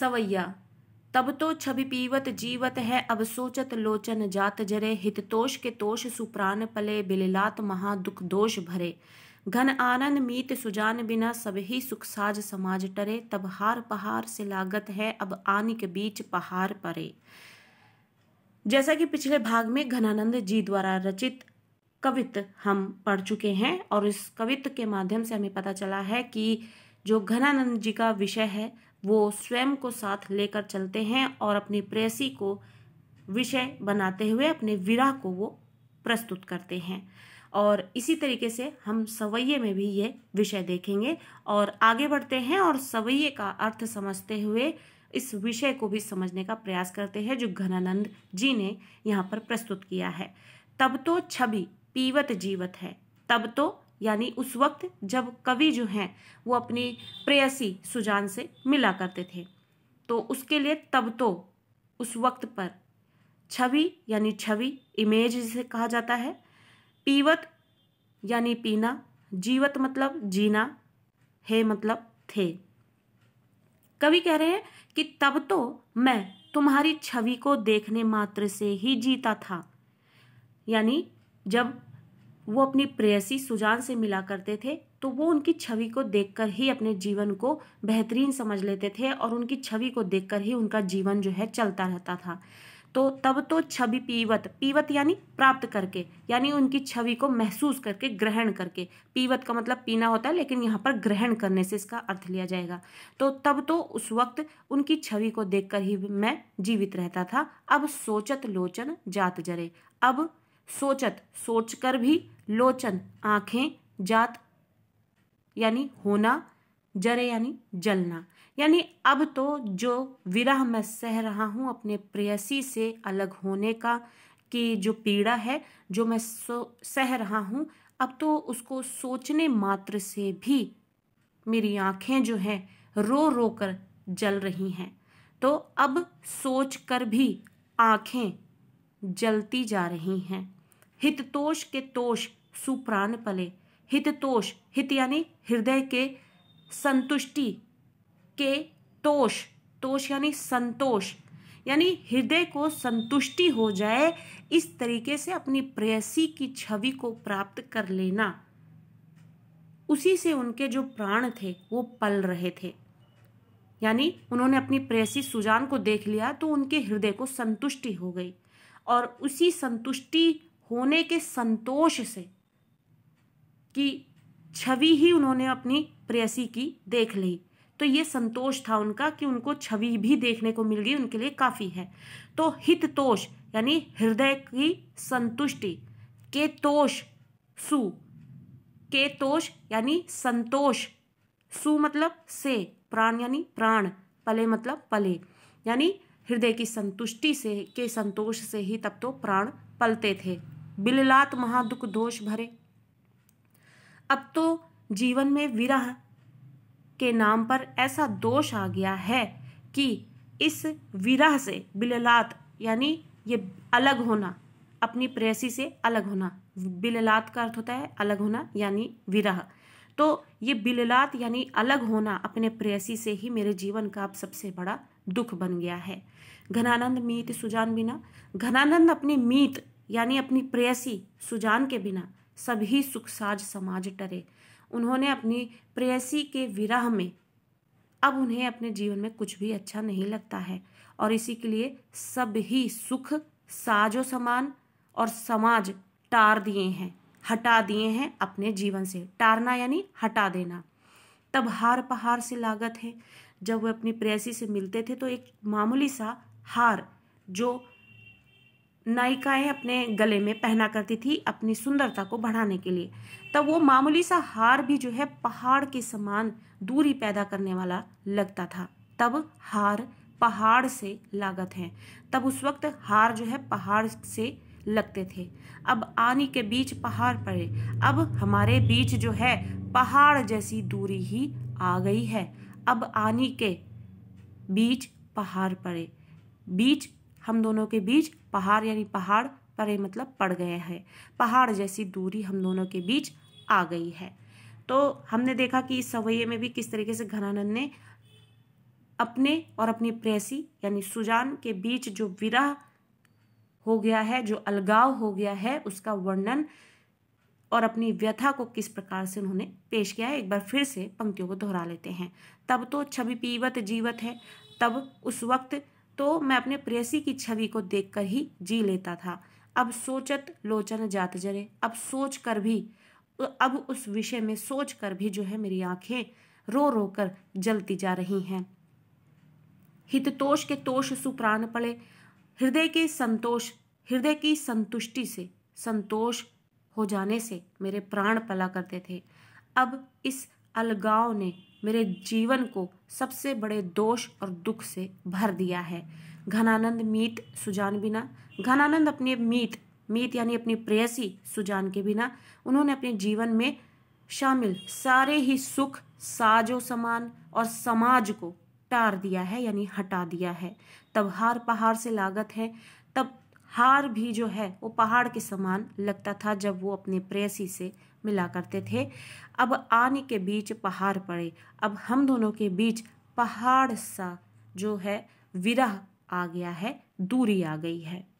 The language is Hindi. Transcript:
सवैया। तब तो छवि पीवत जीवत है, अब सोचत लोचन जात जरे। हित हिततोष के तोष सुप्राण पले, बिललात महा दुख दोष भरे। घन आनंद मीत सुजान बिना सब ही सुख साज समाज टरे। तब हार पहार से लागत है, अब आनी के बीच पहाड़ परे। जैसा कि पिछले भाग में घनानंद जी द्वारा रचित कवित हम पढ़ चुके हैं, और इस कवित के माध्यम से हमें पता चला है कि जो घनानंद जी का विषय है वो स्वयं को साथ लेकर चलते हैं और अपनी प्रेसी को विषय बनाते हुए अपने विरह को वो प्रस्तुत करते हैं। और इसी तरीके से हम सवैये में भी ये विषय देखेंगे और आगे बढ़ते हैं और सवैये का अर्थ समझते हुए इस विषय को भी समझने का प्रयास करते हैं जो घनानंद जी ने यहाँ पर प्रस्तुत किया है। तब तो छवि पीवत जीवत है, तब तो यानी उस वक्त जब कवि जो हैं, वो अपनी प्रेयसी सुजान से मिला करते थे। तो उसके लिए तब तो उस वक्त पर छवि, यानी छवि इमेज जिसे कहा जाता है, पीवत, यानी पीना, जीवत मतलब जीना, है मतलब थे। कवि कह रहे हैं कि तब तो मैं तुम्हारी छवि को देखने मात्र से ही जीता था। यानी जब वो अपनी प्रेयसी सुजान से मिला करते थे तो वो उनकी छवि को देखकर ही अपने जीवन को बेहतरीन समझ लेते थे और उनकी छवि को देखकर ही उनका जीवन जो है चलता रहता था। तो तब तो छवि पीवत पीवत यानी प्राप्त करके, यानी उनकी छवि को महसूस करके, ग्रहण करके। पीवत का मतलब पीना होता है, लेकिन यहाँ पर ग्रहण करने से इसका अर्थ लिया जाएगा। तो तब तो उस वक्त उनकी छवि को देखकर ही मैं जीवित रहता था। अब सोचत लोचन जात जरे। अब सोचत, सोचकर भी लोचन, आँखें जात, यानी होना, जरे यानी जलना। यानी अब तो जो विरह मैं सह रहा हूँ अपने प्रेयसी से अलग होने का, कि जो पीड़ा है, जो मैं सो, सह रहा हूँ, अब तो उसको सोचने मात्र से भी मेरी आँखें जो हैं, रो रो कर जल रही हैं। तो अब सोच कर भी आँखें जलती जा रही हैं। हिततोष के तोष सुप्राण पले। हिततोष, हित यानी हृदय के संतुष्टि के तोष। तोष यानी संतोष, यानी हृदय को संतुष्टि हो जाए, इस तरीके से अपनी प्रेयसी की छवि को प्राप्त कर लेना। उसी से उनके जो प्राण थे, वो पल रहे थे। यानी उन्होंने अपनी प्रेयसी सुजान को देख लिया तो उनके हृदय को संतुष्टि हो गई। और उसी संतुष्टि होने के संतोष से कि छवि ही उन्होंने अपनी प्रेयसी की देख ली। तो ये संतोष था उनका कि उनको छवि भी देखने को मिल गई, उनके लिए काफ़ी है। तो हित तोष यानी हृदय की संतुष्टि के तोष सु के तोष यानी संतोष, सु मतलब से, प्राण यानी प्राण, पले मतलब पले, यानी हृदय की संतुष्टि से, के संतोष से ही तब तो प्राण पलते थे। बिललात महादुख दोष भरे। अब तो जीवन में विरह के नाम पर ऐसा दोष आ गया है कि इस विरह से बिललात, यानी ये अलग होना, अपनी प्रेसी से अलग होना, बिललात का अर्थ होता है अलग होना, यानी विरह। तो ये बिललात, यानी अलग होना, अपने प्रेयसी से ही मेरे जीवन का अब सबसे बड़ा दुख बन गया है। घनानंद मीत सुजान बिना। घनानंद अपनी मीत यानी अपनी प्रेयसी सुजान के बिना सभी सुख साज समाज टरे। उन्होंने अपनी प्रेयसी के विरह में, अब उन्हें अपने जीवन में कुछ भी अच्छा नहीं लगता है। और इसी के लिए सभी सुख साजो समान और समाज टार दिए हैं, हटा दिए हैं अपने जीवन से। टारना यानी हटा देना। तब हार पहाड़ से लागत है। जब वे अपनी प्रेयसी से मिलते थे तो एक मामूली सा हार, जो नायिकाएँ अपने गले में पहना करती थी अपनी सुंदरता को बढ़ाने के लिए। तब वो मामूली सा हार भी जो है पहाड़ के समान दूरी पैदा करने वाला लगता था। तब हार पहाड़ से लागत है। तब उस वक्त हार जो है पहाड़ से लगते थे। अब आनी के बीच पहाड़ पड़े। अब हमारे बीच जो है पहाड़ जैसी दूरी ही आ गई है। अब आनी के बीच पहाड़ पड़े। बीच हम दोनों के बीच पहाड़ यानी पहाड़ परे मतलब पड़ गए हैं। पहाड़ जैसी दूरी हम दोनों के बीच आ गई है। तो हमने देखा कि इस सवैये में भी किस तरीके से घनानंद ने अपने और अपनी प्रेसी यानी सुजान के बीच जो विरह हो गया है, जो अलगाव हो गया है, उसका वर्णन और अपनी व्यथा को किस प्रकार से उन्होंने पेश किया है, एक बार फिर से पंक्तियों को दोहरा लेते हैं। तब तो छवि पीवत जीवत है, तब उस वक्त तो मैं अपने प्रेसी की छवि को देखकर ही जी लेता था। अब सोचत लोचन जात जरे, अब सोच कर भी, अब उस विषय में सोच कर भी जो है मेरी आँखें रो रो कर जलती जा रही हैं। हिततोष के तोष सुप्राण पड़े, हृदय के संतोष, हृदय की संतुष्टि से, संतोष हो जाने से मेरे प्राण पला करते थे। अब इस अलगाव ने मेरे जीवन को सबसे बड़े दोष और दुख से भर दिया है। घनानंद मीत सुजान बिना, घनानंद अपने मीत मीत यानी अपनी प्रेयसी सुजान के बिना, उन्होंने अपने जीवन में शामिल सारे ही सुख साजो समान और समाज को टार दिया है, यानी हटा दिया है। तब हार पहाड़ से लागत है, तब हार भी जो है, वो पहाड़ के समान लगता था जब वो अपने प्रेयसी से मिला करते थे। अब आने के बीच पहाड़ पड़े। अब हम दोनों के बीच पहाड़ सा जो है, विरह आ गया है, दूरी आ गई है।